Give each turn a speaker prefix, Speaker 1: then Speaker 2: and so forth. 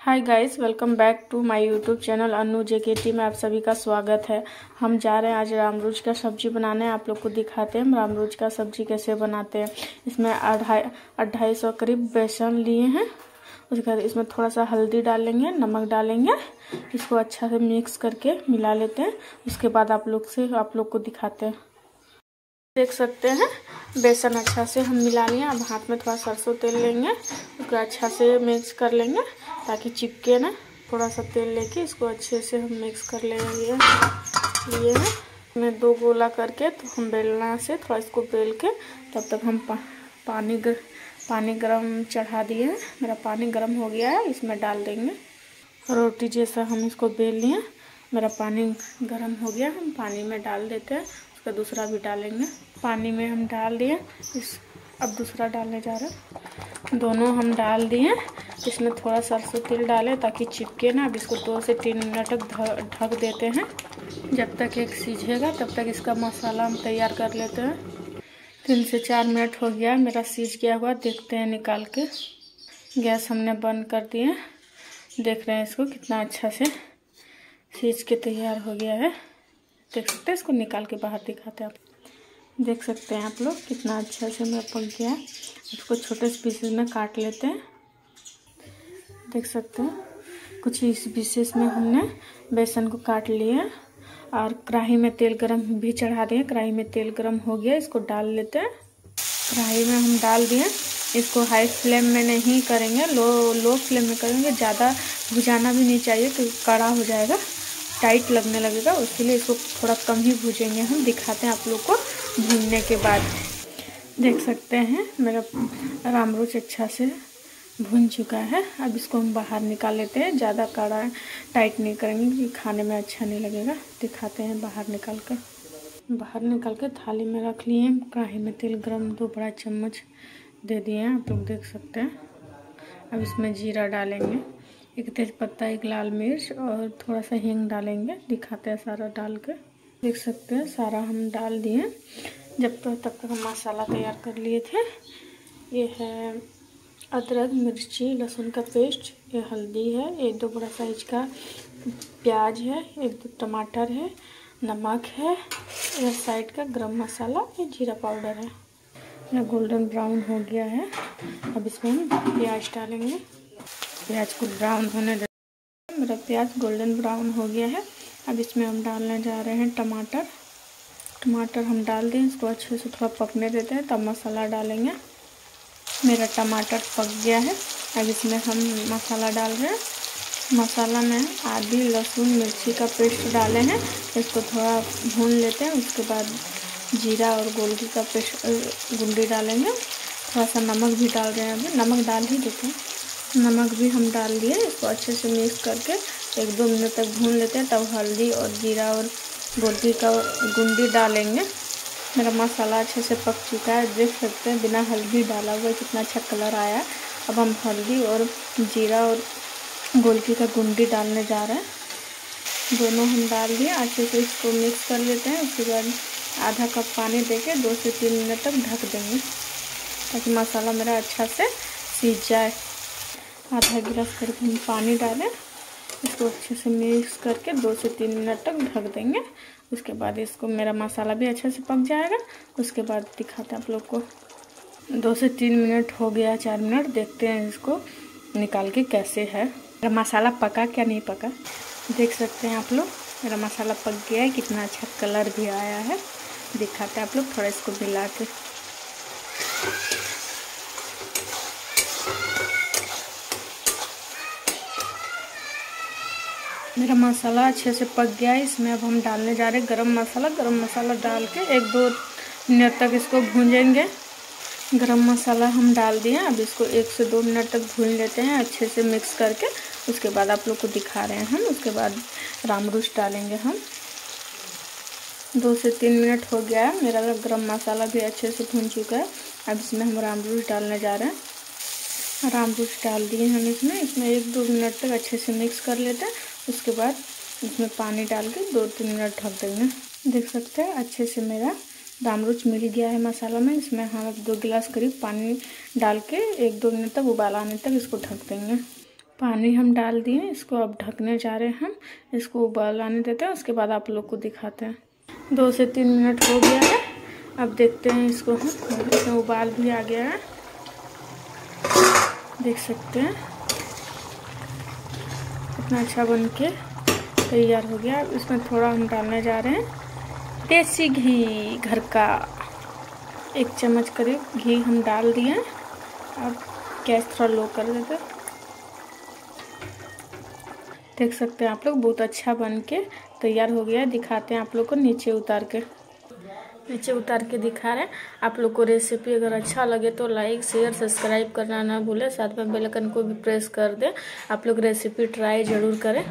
Speaker 1: Hi guys welcome back to my YouTube channel Anu J K T में आप सभी का स्वागत है। हम जा रहे हैं आज रामरूज का सब्ज़ी बनाने। आप लोग को दिखाते हैं हम रामरूज का सब्ज़ी कैसे बनाते हैं। इसमें अढ़ाई अढ़ाई सौ करीब बेसन लिए हैं। उसके बाद इसमें थोड़ा सा हल्दी डालेंगे, नमक डालेंगे। इसको अच्छा से मिक्स करके मिला लेते हैं। उसके बाद आप लोग से, आप लोग को दिखाते हैं। देख सकते हैं। बेसन अच्छा से हम मिला लिए। अब हाथ में थोड़ा सरसों तेल लेंगे। उसको अच्छा से मिक्स कर लेंगे ताकि चिपके ना। थोड़ा सा तेल लेके इसको अच्छे से हम मिक्स कर लेंगे लिए हैं। मैं दो गोला करके तो हम बेलना से थोड़ा इसको बेल के तब तक हम पा, पानी गर, पानी गरम चढ़ा दिए हैं। मेरा पानी गरम हो गया है। इसमें डाल देंगे। रोटी जैसा हम इसको बेल लिए मेरा पानी गरम हो गया। हम पानी में डाल देते हैं। उसका दूसरा भी डालेंगे। पानी में हम डाल दिए। इस अब दूसरा डालने जा रहे दोनों हम डाल दिए। इसमें थोड़ा सरसों तेल डालें ताकि चिपके ना। अब इसको दो से तीन मिनट तक ढक देते हैं। जब तक एक सीझेगा, तब तक इसका मसाला हम तैयार कर लेते हैं। तीन से चार मिनट हो गया। मेरा सीझ गया हुआ। देखते हैं निकाल के। गैस हमने बंद कर दिए देख रहे हैं इसको कितना अच्छा से। सीझ के तैयार हो गया है। देख सकते हैं इसको निकाल के बाहर दिखाते हैं आप। देख सकते हैं आप लोग कितना अच्छा से मेरा पक गया है। इसको छोटे से पीसेस में काट लेते हैं। देख सकते हैं। कुछ इस पीसेस में हमने बेसन को काट लिया और कढ़ाई में तेल गरम भी चढ़ा दिए कढ़ाई में तेल गरम हो गया इसको डाल लेते हैं। कढ़ाई में हम डाल दिए इसको हाई फ्लेम में नहीं करेंगे। लो लो फ्लेम में करेंगे। ज़्यादा भुजाना भी नहीं चाहिए तो कड़ा हो जाएगा। टाइट लगने लगेगा। उसके लिए इसको थोड़ा कम ही भूजेंगे हम। दिखाते हैं आप लोग को। भूनने के बाद देख सकते हैं, मेरा रामरूच अच्छा से भून चुका है। अब इसको हम बाहर निकाल लेते हैं। ज़्यादा कड़ा, टाइट नहीं करेंगे क्योंकि खाने में अच्छा नहीं लगेगा। दिखाते हैं बाहर निकाल कर बाहर निकाल कर थाली में रख लिए। कढ़ाई में तेल गरम दो बड़ा चम्मच दे दिए हैं। आप लोग देख सकते हैं। अब इसमें जीरा डालेंगे। एक तेज पत्ता एक लाल मिर्च और थोड़ा सा हींग डालेंगे। दिखाते हैं सारा डाल के देख सकते हैं सारा हम डाल दिए। जब तक तो, तब तक हम मसाला तैयार कर लिए थे। ये है अदरक मिर्ची लहसुन का पेस्ट ये हल्दी है एक दो बड़ा साइज़ का प्याज है एक दो टमाटर है नमक है इधर साइड का गरम मसाला ये जीरा पाउडर है। ये गोल्डन ब्राउन हो गया है। अब इसमें हम प्याज डालेंगे। प्याज को ब्राउन होने मेरा प्याज गोल्डन ब्राउन हो गया है। अब इसमें हम डालने जा रहे हैं टमाटर। टमाटर हम डाल दें इसको अच्छे से थोड़ा पकने देते हैं, तब मसाला डालेंगे। मेरा टमाटर पक गया है, अब इसमें हम मसाला डाल रहे हैं। मसाला में आदि लहसुन मिर्ची का पेस्ट डाले हैं, इसको थोड़ा भून लेते हैं, उसके बाद जीरा और गोलकी का पेस्ट गुंडी डालेंगे। थोड़ा सा नमक भी डाल रहे हैं अभी, नमक डाल ही देते हैं। नमक भी हम डाल दिए, इसको अच्छे से मिक्स करके एक दो मिनट तक भून लेते हैं, तब हल्दी और जीरा और गोलकी का गुंडी डालेंगे। मेरा मसाला अच्छे से पक चुका है, देख सकते हैं, बिना हल्दी डाला हुआ कितना अच्छा कलर आया अब हम हल्दी और जीरा और गोलकी का गुंडी डालने जा रहे हैं। दोनों हम डाल दिए, अच्छे से इसको मिक्स कर लेते हैं, उसके बाद आधा कप पानी देके दो से तीन मिनट तक ढक देंगे, ताकि मसाला मेरा अच्छा से सीझ जाए। आधा गिलास करके हम पानी डालें। इसको अच्छे से मिक्स करके दो से तीन मिनट तक ढक देंगे। उसके बाद इसको मेरा मसाला भी अच्छे से पक जाएगा। उसके बाद दिखाते हैं आप लोग को। दो से तीन मिनट हो गया, चार मिनट। देखते हैं इसको निकाल के कैसे है। मेरा मसाला पका क्या नहीं पका? देख सकते हैं आप लोग। मेरा मसाला पक गया है। कितना अच्छा कलर भी आया है। दिखाते हैं आप लोग। थोड़ा इसको मिला के। मेरा मसाला अच्छे से पक गया है। इसमें अब हम डालने जा रहे हैं गरम मसाला। गरम मसाला डाल के एक दो मिनट तक इसको भूंजेंगे। गरम मसाला हम डाल दिए अब इसको एक से दो मिनट तक भून लेते हैं अच्छे से मिक्स करके। उसके बाद आप लोग को दिखा रहे हैं हम। उसके बाद रामरूस डालेंगे हम। दो से तीन मिनट हो गया है। मेरा गरम मसाला भी अच्छे से भून चुका है। अब इसमें हम रामरूस डालने जा रहे हैं। रामरूस डाल दिए हम इसमें। इसमें एक दो मिनट तक अच्छे से मिक्स कर लेते हैं। उसके बाद इसमें पानी डाल के दो तीन मिनट ढक देंगे देख सकते हैं, अच्छे से मेरा दामरुच मिल गया है मसाला में। इसमें हम हाँ दो गिलास करीब पानी डाल के एक दो मिनट तक उबाल आने तक इसको ढक देंगे। पानी हम डाल दिए, इसको अब ढकने जा रहे हैं हम। इसको उबाल आने देते हैं, उसके बाद आप लोग को दिखाते हैं। दो से तीन मिनट हो गया है। अब देखते हैं इसको हम। इसमें उबाल भी आ गया है। देख सकते हैं। कितना अच्छा बन के तैयार हो गया। इसमें थोड़ा हम डालने जा रहे हैं। देसी घी घर का एक चम्मच करीब घी हम डाल दिए अब गैस थोड़ा लो कर देते देख सकते हैं आप लोग, बहुत अच्छा बन के तैयार हो गया दिखाते हैं आप लोग को नीचे उतार के। नीचे उतार के दिखा रहे हैं। आप लोग को रेसिपी अगर अच्छा लगे तो लाइक शेयर सब्सक्राइब करना ना भूले। साथ में बेल आइकन को भी प्रेस कर दें। आप लोग रेसिपी ट्राई ज़रूर करें।